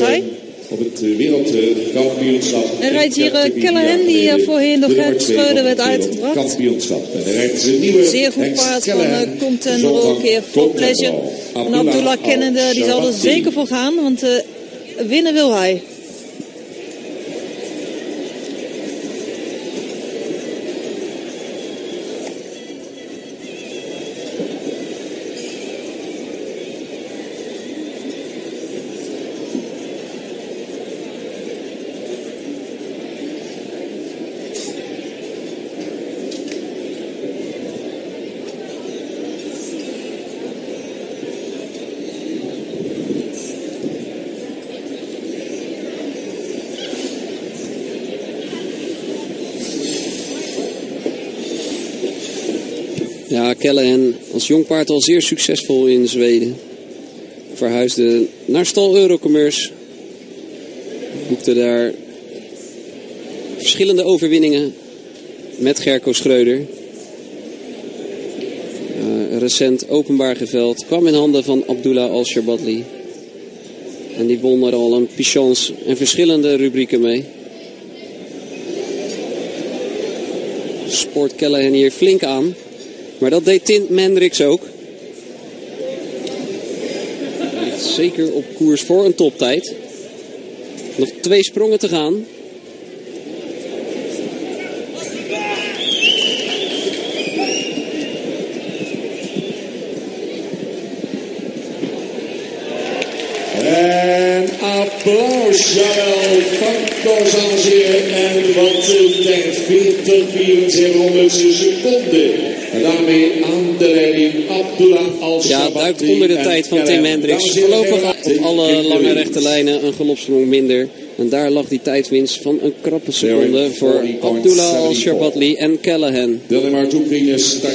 partij. Op het wereldkampioenschap. En rijdt hier Callahan, die voorheen Gert Schreuder werd uitgebracht. Kampioenschap. En rijdt nieuwe Zeer goed paard van Contender ook hier. For Pleasure. En Abdullah kennende, die zal er zeker voor gaan, want winnen wil hij. Ja, Callahan als jong paard al zeer succesvol in Zweden. Verhuisde naar stal Eurocommerce. Boekte daar verschillende overwinningen met Gerco Schreuder. Uh, recent openbaar geveld. Kwam in handen van Abdullah Al-Shabadli. En die won er al een pichance en verschillende rubrieken mee. Sport Callahan hier flink aan. Maar dat deed Tint Mendrix ook. Zeker op koers voor een toptijd. Nog twee sprongen te gaan. En applaus, jawel, van. En wat denkt 40, 74 seconden. En daarmee aan de leiding Abdullah al Ja, duikt onder de tijd van Tim Hendricks. Voorlopig op alle lange rechte lijnen een galopsprong minder. En daar lag die tijdwinst van een krappe seconde voor Abdullah al-Shabadli en Callahan. Start.